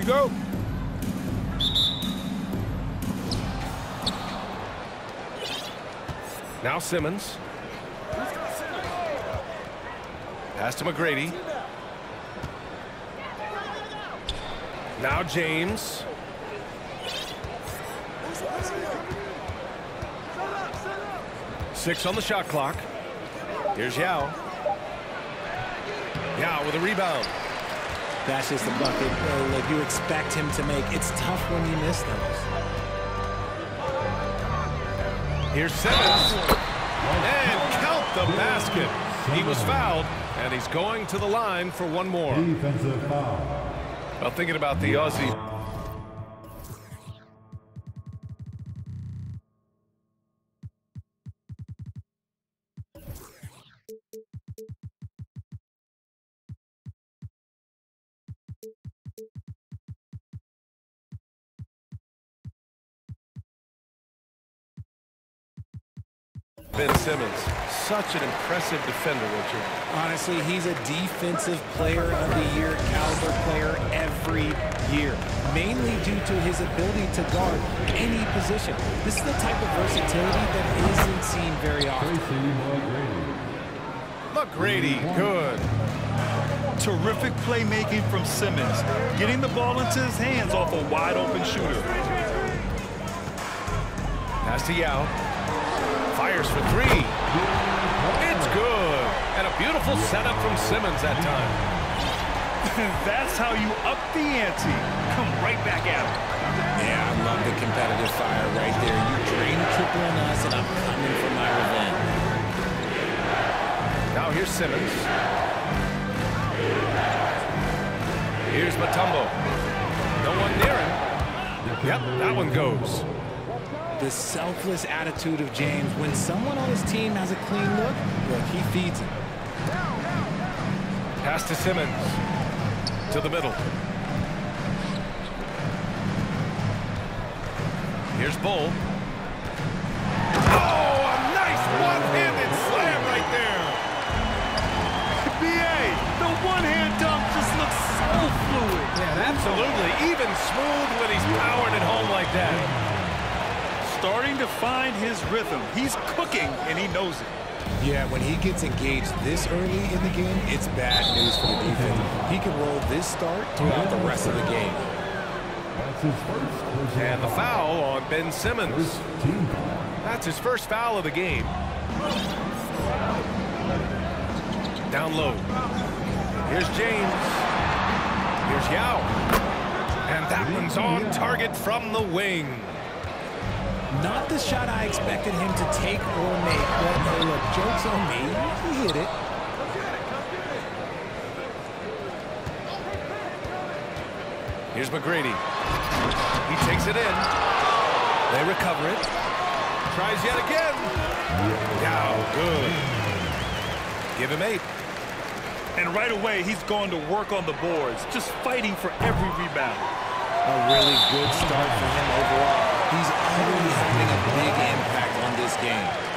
we go. Now Simmons. Pass to McGrady. Now James. Six on the shot clock. Here's Yao. Yao with a rebound. That's just a bucket uh, like you expect him to make. It's tough when you miss those. Here's Simmons. And count the basket. He was fouled, and he's going to the line for one more. Defensive foul. Well, thinking about the Aussie Ben Simmons. Such an impressive defender, Richard. Honestly, he's a defensive player of the year caliber player every year, mainly due to his ability to guard any position. This is the type of versatility that isn't seen very often. McGrady. McGrady, good. Terrific playmaking from Simmons, getting the ball into his hands off a wide open shooter. Pass to Yao. Fires for three. It's good. And a beautiful setup from Simmons that time. That's how you up the ante. Come right back at him. Yeah, I love the competitive fire right there. You drain a triple on us, and I'm coming for my revenge. Now here's Simmons. Here's Mutombo. No one near him. Yep, that one goes. The selfless attitude of James. When someone on his team has a clean look, look, he feeds him. Pass to Simmons. To the middle. Here's Bull. Oh, a nice one-handed slam right there. BA, the one-hand dunk just looks so fluid. Yeah, absolutely. Even smooth when he's powering it home like that. Starting to find his rhythm. He's cooking, and he knows it. Yeah, when he gets engaged this early in the game, it's bad news for the defense. He can roll this start throughout the rest of the game. That's his first personal And the foul on Ben Simmons. First team foul. That's his first foul of the game. Down low. Here's James. Here's Yao. And that one's on target from the wing. Not the shot I expected him to take or make, but hey, look, joke's on me. He hit it. Here's McGrady. He takes it in. They recover it. Tries yet again. Yao, good. Give him eight. And right away, he's going to work on the boards, just fighting for every rebound. A really good start for him overall. He's already having a big impact on this game.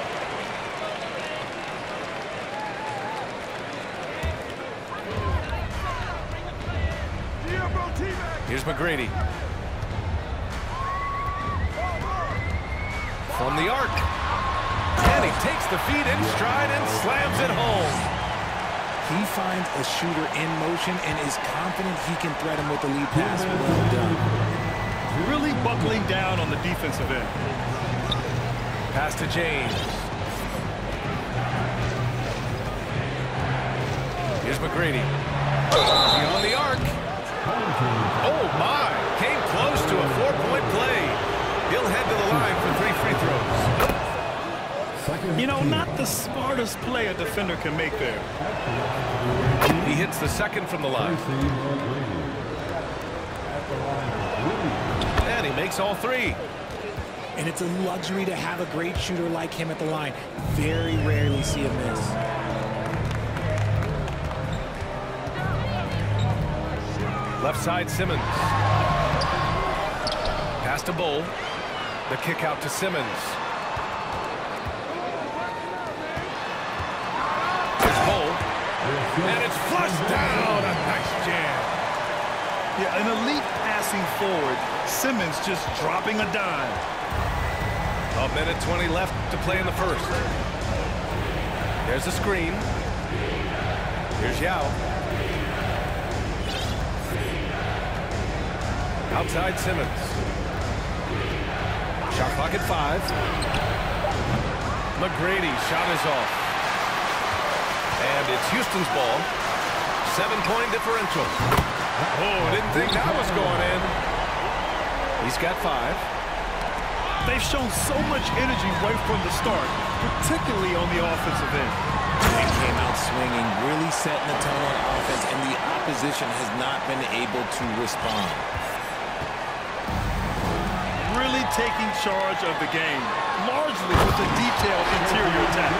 Here's McGrady. From the arc. And he takes the feet in stride and slams it home. He finds a shooter in motion and is confident he can threat him with the lead pass. Well done. Buckling down on the defensive end. Pass to James. Here's McGrady. Beyond the arc. Oh, my. Came close to a four-point play. He'll head to the line for three free throws. You know, not the smartest play a defender can make there. He hits the second from the line. Tracy McGrady. At the line, And he makes all three. And it's a luxury to have a great shooter like him at the line. Very rarely see a miss. Left side, Simmons. Pass to Bull. The kick out to Simmons. Here's Bull. And it's flushed down. A nice jam. Yeah, an elite passing forward. Simmons just dropping a dime. A minute 20 left to play in the first. There's the screen. Here's Yao. Outside Simmons. Shot clock at five. McGrady shot is off. And it's Houston's ball. Seven-point differential. Oh, didn't think that was going in. He's got five. They've shown so much energy right from the start, particularly on the offensive end. They came out swinging, really setting the tone on offense, and the opposition has not been able to respond. Really taking charge of the game, largely with a detailed interior attack.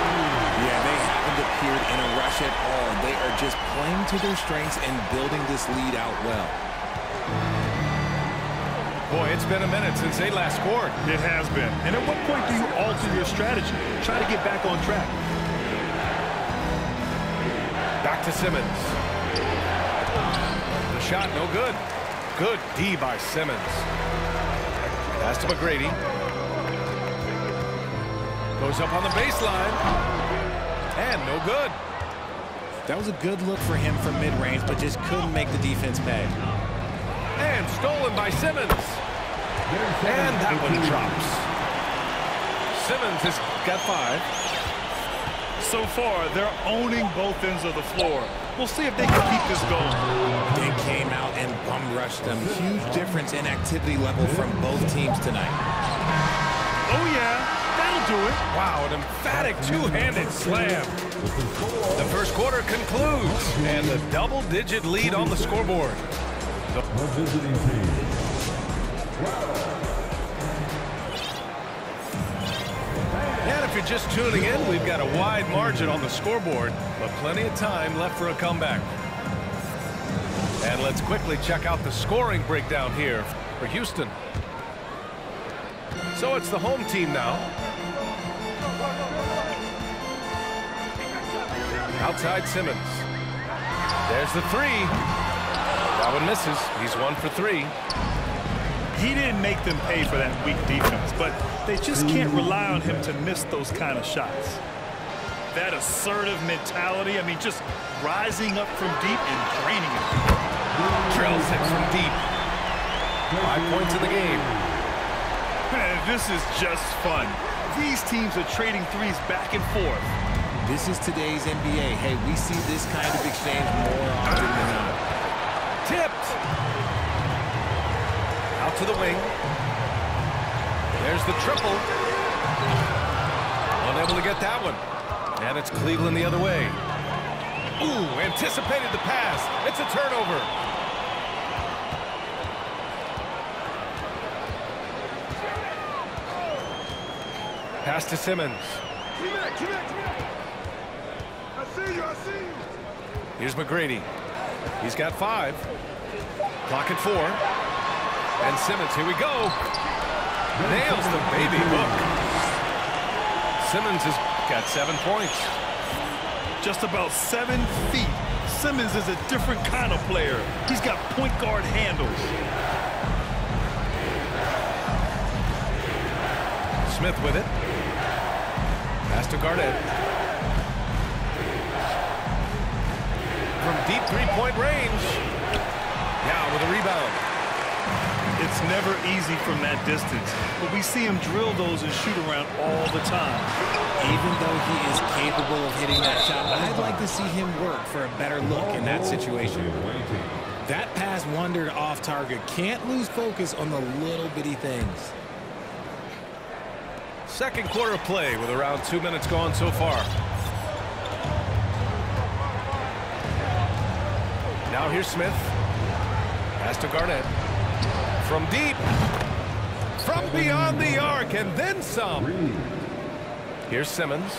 Yeah, they haven't appeared in a rush at all. They are just playing to their strengths and building this lead out well. Boy, it's been a minute since they last scored. It has been. And at what point do you alter your strategy? Try to get back on track. Back to Simmons. The shot, no good. Good D by Simmons. Pass to McGrady. Goes up on the baseline. And no good. That was a good look for him from mid-range, but just couldn't make the defense pay. And stolen by Simmons. And that one drops. Simmons has got five. So far, they're owning both ends of the floor. We'll see if they can keep this going. They came out and bum rushed them. Huge difference in activity level from both teams tonight. Do it. Wow, an emphatic two-handed slam. The first quarter concludes, and the double-digit lead on the scoreboard. The visiting team. And if you're just tuning in, we've got a wide margin on the scoreboard, but plenty of time left for a comeback. And let's quickly check out the scoring breakdown here for Houston. So it's the home team now. Outside Simmons. There's the three. That one misses. He's one for three. He didn't make them pay for that weak defense, but they just can't rely on him to miss those kind of shots. That assertive mentality, I mean, just rising up from deep and draining it. Trail it from deep. Five points in the game. Man, this is just fun. These teams are trading threes back and forth. This is today's NBA. Hey, we see this kind of exchange more often than not. Tipped. Out to the wing. There's the triple. Unable to get that one. And it's Cleveland the other way. Ooh, anticipated the pass. It's a turnover. Pass to Simmons. Here's McGrady. He's got five. Clock at four. And Simmons, here we go. Nails the baby hook. Simmons has got seven points. Just about seven feet. Simmons is a different kind of player. He's got point guard handles. Smith with it. Pass to Garnett. From deep three-point range. Now with a rebound. It's never easy from that distance, but we see him drill those and shoot around all the time. Even though he is capable of hitting that shot, I'd like to see him work for a better look in that situation. That pass wandered off target. Can't lose focus on the little bitty things. Second quarter play with around two minutes gone so far. Now here's Smith. Pass to Garnett. From deep. From beyond the arc and then some. Here's Simmons.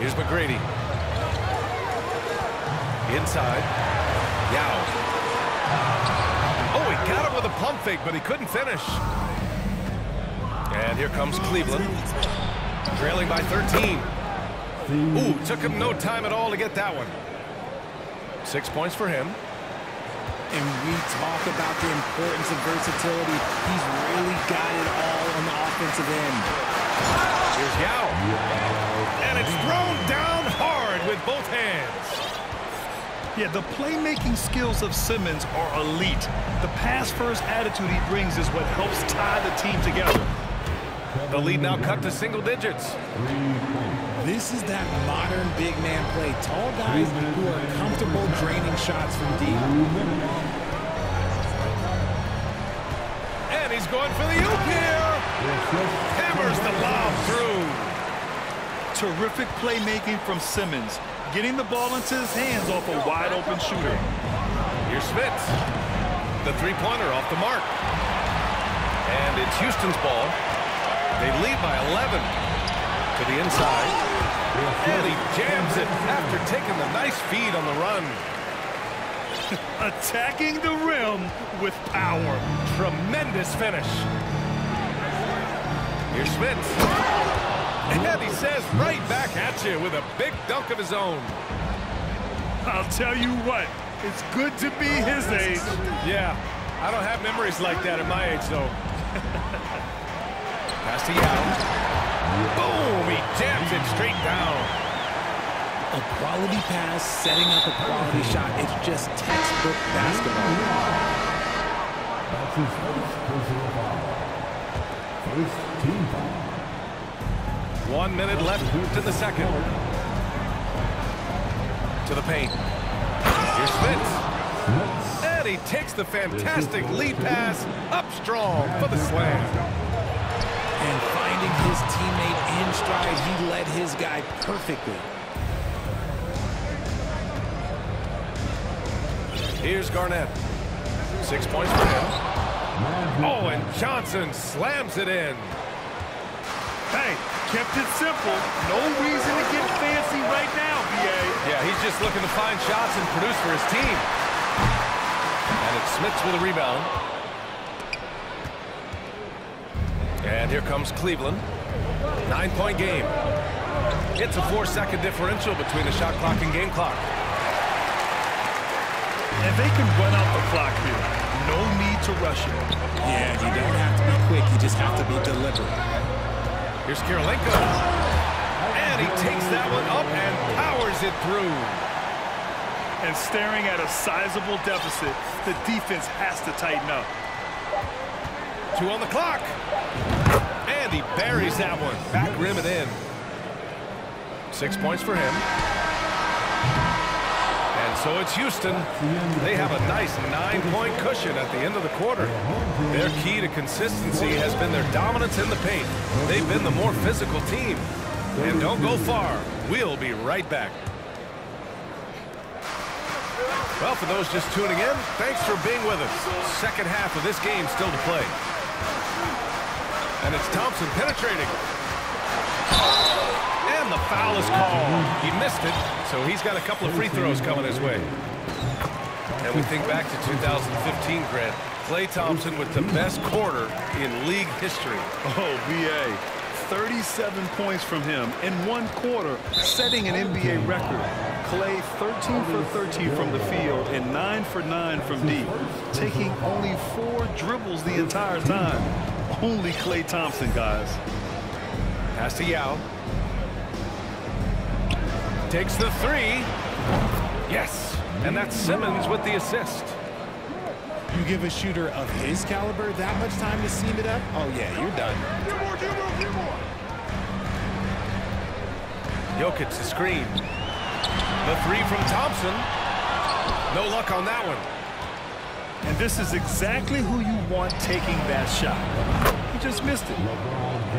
Here's McGrady. Inside. Yao. Oh, he got him with a pump fake, but he couldn't finish. And here comes Cleveland. Trailing by 13. Ooh, took him no time at all to get that one. Six points for him. And we talk about the importance of versatility. He's really got it all on the offensive end. Here's Yao. And it's thrown down hard with both hands. Yeah, the playmaking skills of Simmons are elite. The pass-first attitude he brings is what helps tie the team together. The lead now cut to single digits. This is that modern big man play. Tall guys who are comfortable draining shots from deep. And he's going for the oop here. Hammers the lob through. Terrific playmaking from Simmons, getting the ball into his hands off a wide-open shooter. Here's Smits. The three-pointer off the mark. And it's Houston's ball. They lead by 11 to the inside. And he jams it after taking the nice feed on the run. Attacking the rim with power. Tremendous finish. Here's Smits. And he says right back at you with a big dunk of his own. I'll tell you what, it's good to be his age. Yeah, I don't have memories like that at my age, though. Pass to Yao. Boom! He jams it straight down. A quality pass, setting up a quality shot. It's just textbook basketball. That's his first personal foul. First team foul. One minute left to the second. To the paint. Here's Smits. And he takes the fantastic lead pass up strong for the slam. Stride, he led his guy perfectly. Here's Garnett. Six points for him. Oh, and Johnson slams it in. Hey, kept it simple. No reason to get fancy right now, B.A. Yeah, he's just looking to find shots and produce for his team. And it's Smits with a rebound. And here comes Cleveland. Nine-point game. It's a four-second differential between the shot clock and game clock. And they can run out the clock here. No need to rush it. Yeah, you don't have to be quick. You just have to be deliberate. Here's Kirilenko. And he takes that one up and powers it through. And staring at a sizable deficit, the defense has to tighten up. Two on the clock. And he buries that one. Back rim and in. Six points for him. And so it's Houston. They have a nice nine-point cushion at the end of the quarter. Their key to consistency has been their dominance in the paint. They've been the more physical team. And don't go far. We'll be right back. Well, for those just tuning in, thanks for being with us. Second half of this game still to play. And it's Thompson penetrating. And the foul is called. He missed it, so he's got a couple of free throws coming his way. And we think back to 2015, Grant. Klay Thompson with the best quarter in league history. Oh, B.A. 37 points from him in one quarter, setting an NBA record. Klay 13 for 13 from the field and 9 for 9 from deep, taking only four dribbles the entire time. Only Klay Thompson, guys. Pass to Yao. Takes the three. Yes. And that's Simmons with the assist. You give a shooter of his caliber that much time to seam it up? Oh, yeah, you're done. Jokic the screen. The three from Thompson. No luck on that one. And this is exactly who you want taking that shot. He just missed it.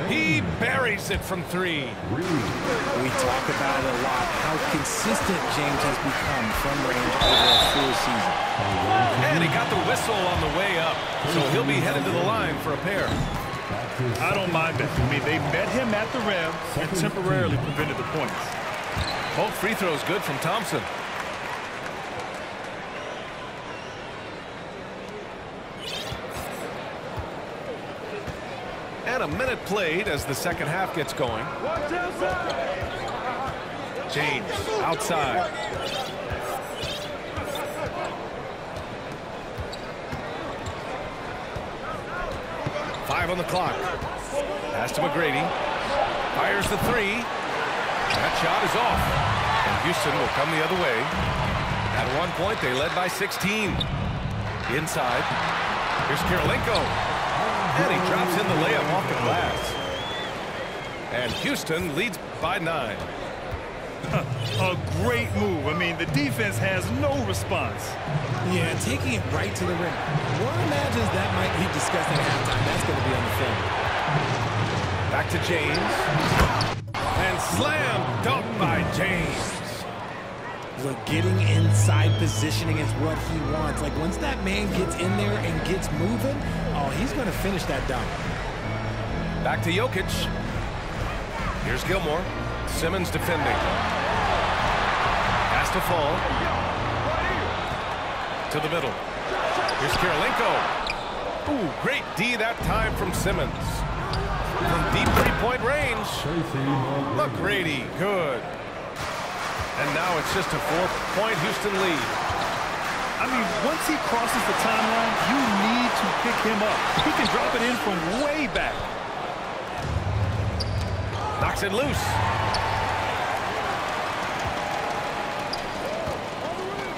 He buries it from three. We talk about it a lot, how consistent James has become from range over a full season. And he got the whistle on the way up. So he'll be headed to the line for a pair. I don't mind that. I mean, they met him at the rim and temporarily prevented the points. Both free throws good from Thompson. minute played as the second half gets going. James outside. Five on the clock. Pass to McGrady. Fires the three. That shot is off. And Houston will come the other way. At one point, they led by 16. Inside. Here's Kirilenko. And he drops in the layup off the glass. And Houston leads by nine. A great move. I mean, the defense has no response. Yeah, taking it right to the rim. One imagines that might be discussed at halftime. That's going to be on the film. Back to James. And slam dunk by James. Look, getting inside positioning is what he wants. Like, once that man gets in there and gets moving, oh, he's going to finish that dunk. Back to Jokic. Here's Gilmore. Simmons defending. Has to fall. To the middle. Here's Kirilenko. Ooh, great D that time from Simmons. From deep three-point range. Look, McGrady, good. And now it's just a four-point Houston lead. I mean, once he crosses the timeline, you need to pick him up. He can drop it in from way back. Knocks it loose.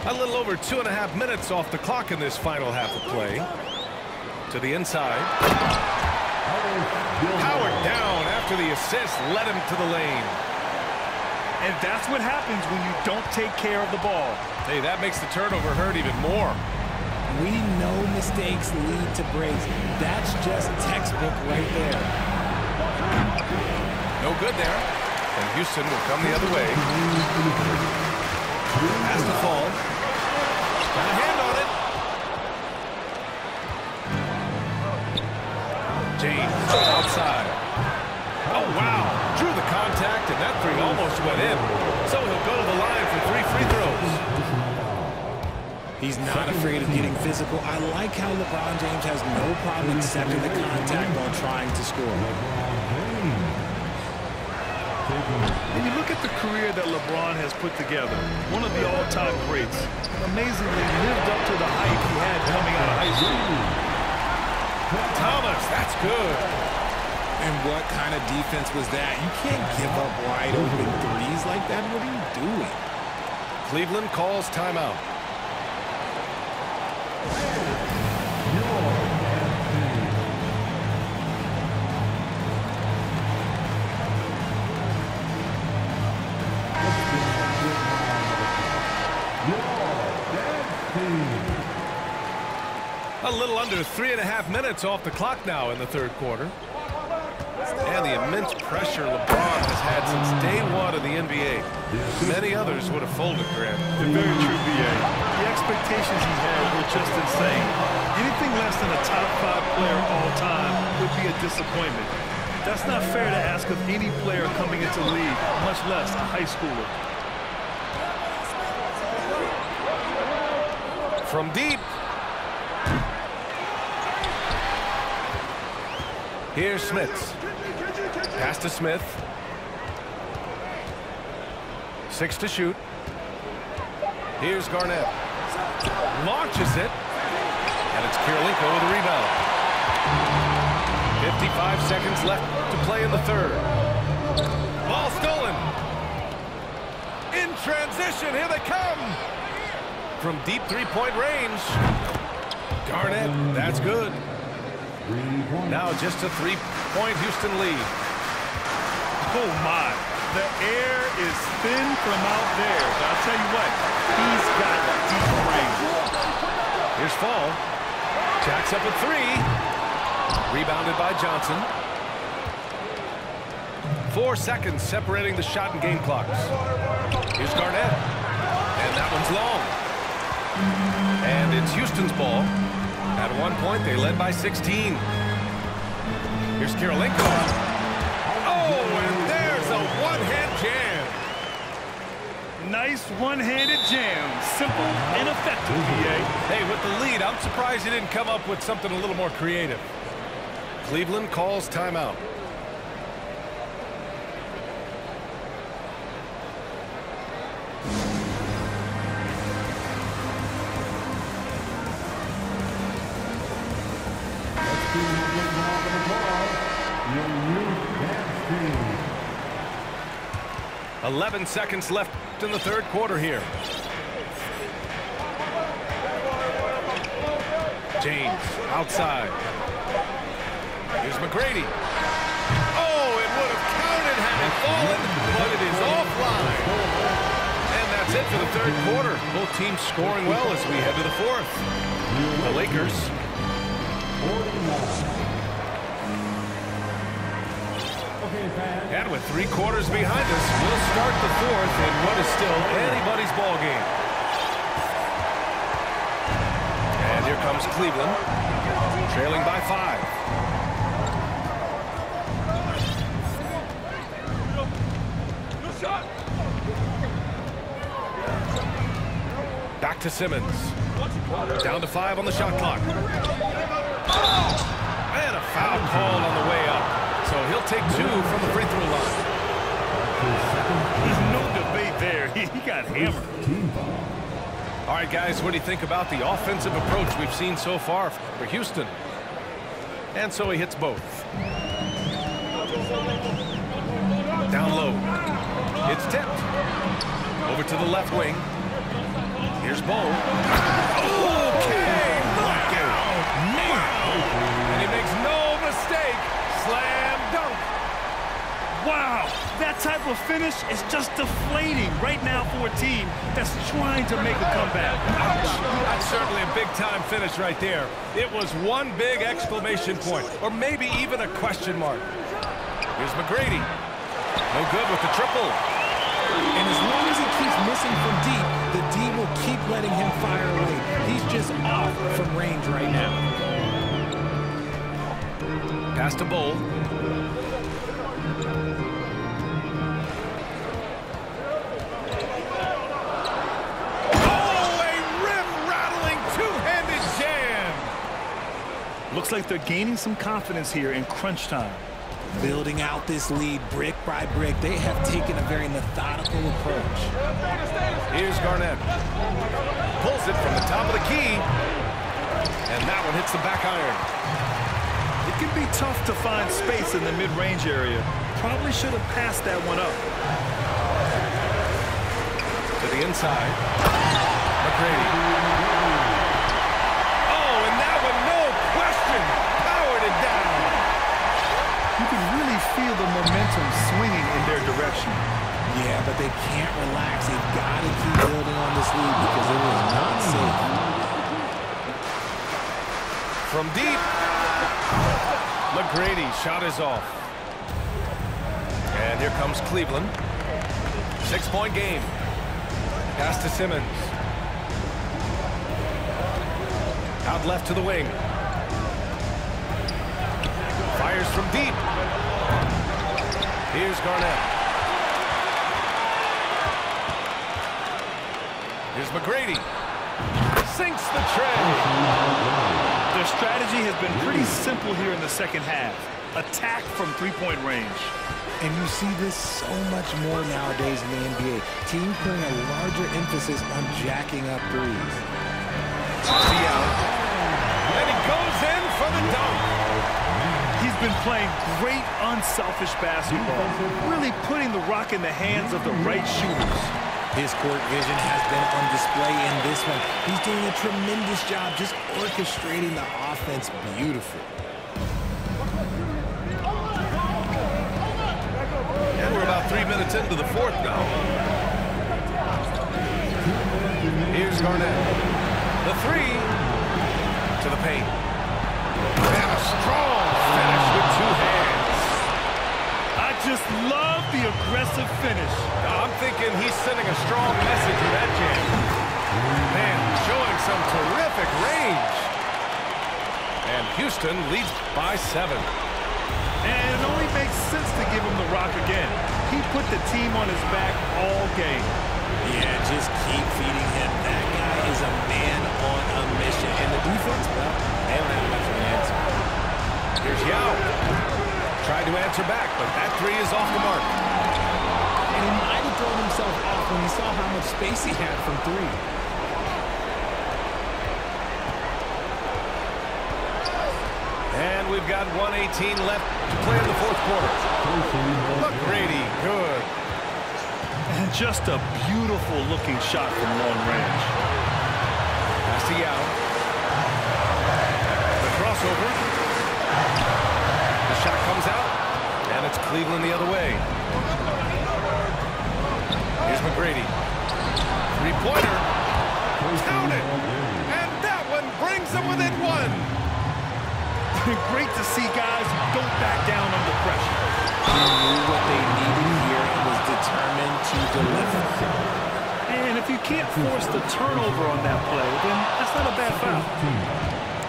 A little over two and a half minutes off the clock in this final half of play. To the inside. Howard down after the assist led him to the lane. And that's what happens when you don't take care of the ball. Hey, that makes the turnover hurt even more. We know mistakes lead to breaks. That's just textbook right there. No good there. And Houston will come the other way. Has to fall. Got a hand on it. James outside. And that three almost went in. So he'll go to the line for three free throws. He's not afraid of getting physical. I like how LeBron James has no problem accepting the contact while trying to score. When you look at the career that LeBron has put together, one of the all-time greats, amazingly lived up to the hype he had coming out of high school. Thomas, that's good. And what kind of defense was that? You can't give up wide open threes like that. What are you doing? Cleveland calls timeout. A little under three and a half minutes off the clock now in the third quarter. And the immense pressure LeBron has had since day one of the NBA. Many others would have folded, Grant. Very true, B.A. The expectations he had were just insane. Anything less than a top five player all time would be a disappointment. That's not fair to ask of any player coming into the league, much less a high schooler. From deep. Here's Smith. Pass to Smith. Six to shoot. Here's Garnett. Launches it. And it's Kirilenko with a rebound. 55 seconds left to play in the third. Ball stolen. In transition, here they come. From deep three-point range. Garnett, that's good. Now just a three-point Houston lead. Oh, my. The air is thin from out there. But I'll tell you what, he's got deep range. Here's Fall. Jacks up a three. Rebounded by Johnson. Four seconds separating the shot and game clocks. Here's Garnett. And that one's long. And it's Houston's ball. At one point, they led by 16. Here's Kirilenko. Nice one-handed jam. Simple and effective, B.A. Hey, with the lead, I'm surprised you didn't come up with something a little more creative. Cleveland calls timeout. number 12, your youth dance team. 11 seconds left in the third quarter here. James outside. Here's McGrady. Oh, it would have counted had it fallen, but it is offline. And that's it for the third quarter. Both teams scoring well as we head to the fourth. The Lakers. And with three quarters behind us, we'll start the fourth in what is still anybody's ball game. And here comes Cleveland, trailing by five. Back to Simmons. Down to five on the shot clock. And a foul call on the way take two from the free throw line. There's no debate there. He, got hammered. All right, guys, what do you think about the offensive approach we've seen so far for Houston? And so he hits both. Down low. It's tipped. Over to the left wing. Here's Bo. Okay, oh! Wow, that type of finish is just deflating right now for a team that's trying to make a comeback. That's certainly a big-time finish right there. It was one big exclamation point, or maybe even a question mark. Here's McGrady. No good with the triple. And as long as he keeps missing from deep, the D will keep letting him fire away. He's just off from range right now. Pass to Bol. Looks like they're gaining some confidence here in crunch time. Building out this lead brick by brick, they have taken a very methodical approach. Here's Garnett. Pulls it from the top of the key. And that one hits the back iron. It can be tough to find space in the mid-range area. Probably should have passed that one up. To the inside. McGrady. Oh, and that one, no question, powered it down. You can really feel the momentum swinging in their direction. Yeah, but they can't relax. They've got to keep building on this lead because it is not safe. From deep. McGrady shot is off. Here comes Cleveland. Six-point game. Pass to Simmons. Out left to the wing. Fires from deep. Here's Garnett. Here's McGrady. Sinks the tray. Their strategy has been pretty simple here in the second half. Attack from three-point range. And you see this so much more nowadays in the NBA. Teams putting a larger emphasis on jacking up threes. See out. And he goes in for the dunk. He's been playing great unselfish basketball, really putting the rock in the hands of the right shooters. His court vision has been on display in this one. He's doing a tremendous job just orchestrating the offense beautifully. About three minutes into the fourth now. Here's Garnett. The three to the paint. And a strong finish with two hands. I just love the aggressive finish. Now, I'm thinking he's sending a strong message with that jam. Man, showing some terrific range. And Houston leads by seven. And it only makes sense to give him the rock again. He put the team on his back all game. Yeah, just keep feeding him. That guy is a man on a mission. And the defense, well, they don't have much of an answer. Here's Yao. Tried to answer back, but that three is off the mark. And he might have thrown himself off when he saw how much space he had from three. And we've got 118 left to play in the fourth quarter. McGrady, good. And just a beautiful looking shot from long range. Pass to Yao. The crossover. The shot comes out, and it's Cleveland the other way. Here's McGrady. Three-pointer. Count it. And that one brings them within one. Great to see guys who don't back down under pressure. He knew what they needed here and was determined to deliver. And if you can't force the turnover on that play, then that's not a bad foul.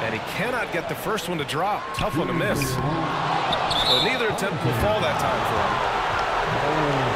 And he cannot get the first one to drop. Tough one to miss. So neither attempt will fall that time for him. Oh.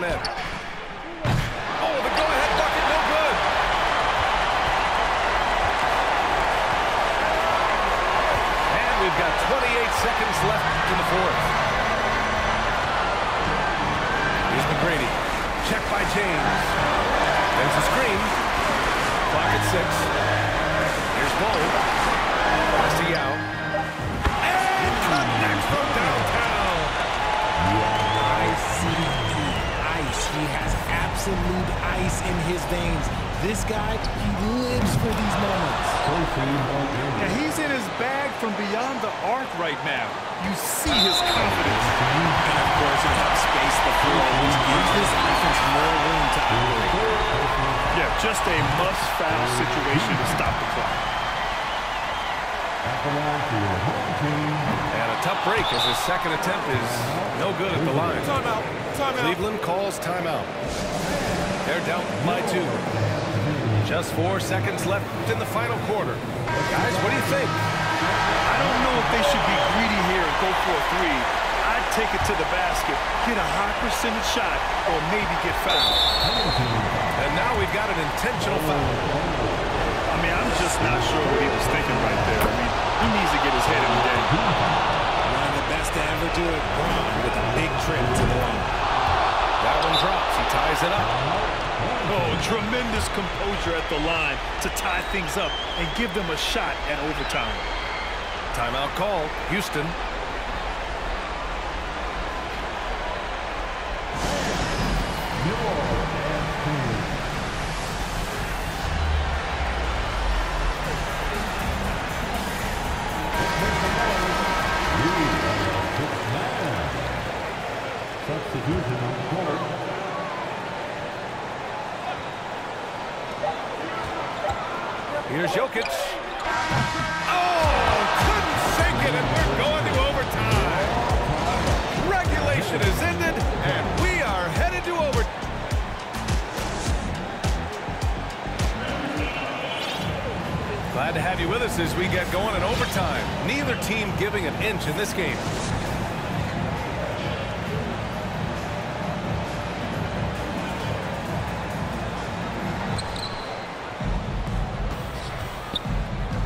Garnett. His confidence. And of course, he helps space the floor, which gives this offense more room to operate. Yeah, just a must-foul situation to stop the clock. At the line home team. And a tough break as his second attempt is no good at the line. Timeout. Timeout. Cleveland calls timeout. They're down by two. Just four seconds left in the final quarter. Guys, what do you think? I don't know if they should be greedy here and go for a three. I'd take it to the basket, get a high percentage shot, or maybe get fouled. And now we've got an intentional foul. I mean, I'm just not sure what he was thinking right there. I mean, he needs to get his head in the game. One of the best to ever do it. Braun with a big trip to the line. That one drops. He ties it up. Oh, tremendous composure at the line to tie things up and give them a shot at overtime. Timeout call. Houston. In this game.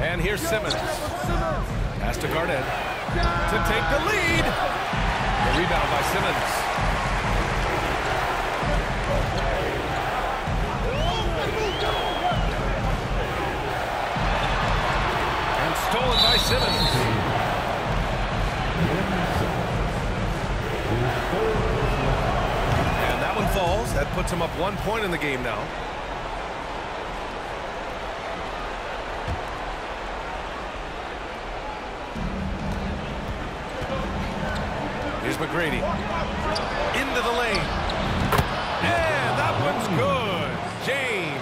And here's Simmons. Pass to Garnett to take the lead. The rebound by Simmons. And stolen by Simmons. That puts him up one point in the game now. Here's McGrady. Into the lane. And that one's good. James.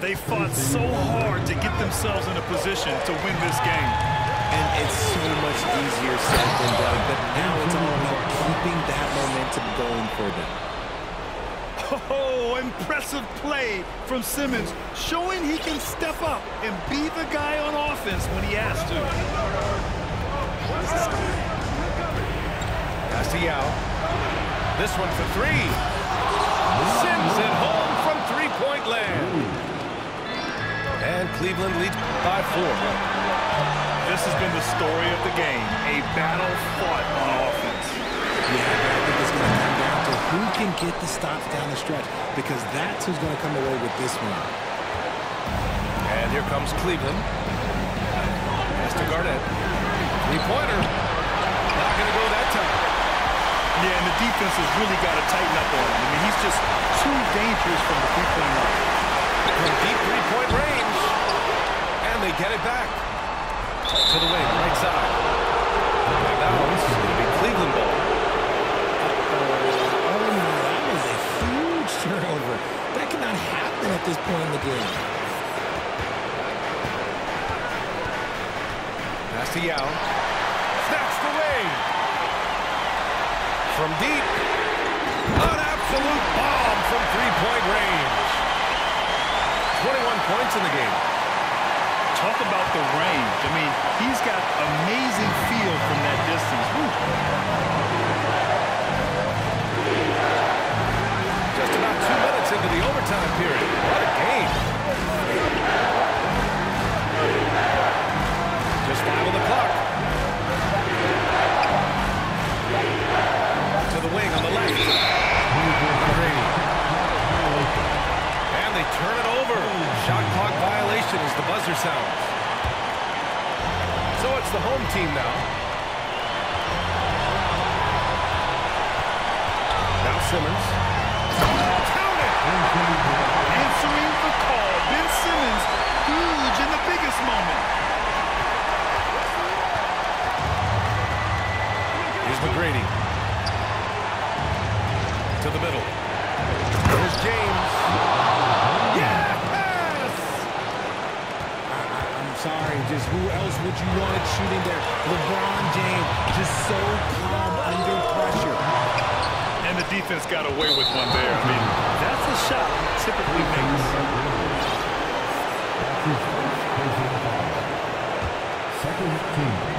They fought so hard to get themselves in a position to win this game. And it's so much easier said than done, but now it's all about keeping that momentum going for them. Oh, impressive play from Simmons, showing he can step up and be the guy on offense when he has to. Yao. This one for three. Sends it home from three-point land. And Cleveland leads by four. This has been the story of the game, a battle fought who can get the stops down the stretch because that's who's going to come away with this one. And here comes Cleveland. Pass to Garnett. Three-pointer. Not going to go that time. Yeah, and the defense has really got to tighten up on him. I mean, he's just too dangerous from the three-point line. From deep three-point range. And they get it back. To the wing, right side. That cannot happen at this point in the game. Pass to Yao. Snatched away. From deep. An absolute bomb from three-point range. 21 points in the game. Talk about the range. I mean, he's got amazing feel from that distance. Woo. Overtime period. What a game. Just five on the clock. To the wing on the left. And they turn it over. Shot clock violation as the buzzer sounds. So it's the home team now. Now Simmons. Answering the call. Ben Simmons, huge in the biggest moment. Here's McGrady. To the middle. Here's James. I'm sorry, just who else would you want it shooting there? LeBron James, just so calm. And the defense got away with one there. I mean, that's a shot typically makes. Second team.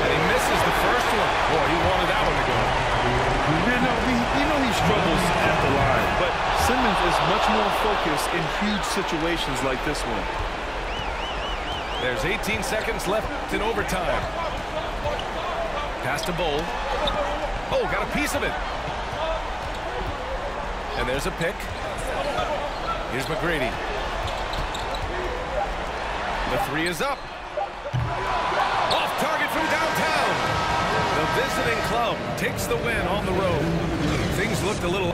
And he misses the first one. Boy, he wanted that one to go. You know, we, you know he struggles at the line, but Simmons is much more focused in huge situations like this one. There's 18 seconds left in overtime. Pass to Bol. Oh, got a piece of it. And there's a pick. Here's McGrady. The three is up. Off target from downtown. The visiting club takes the win on the road. Things looked a little...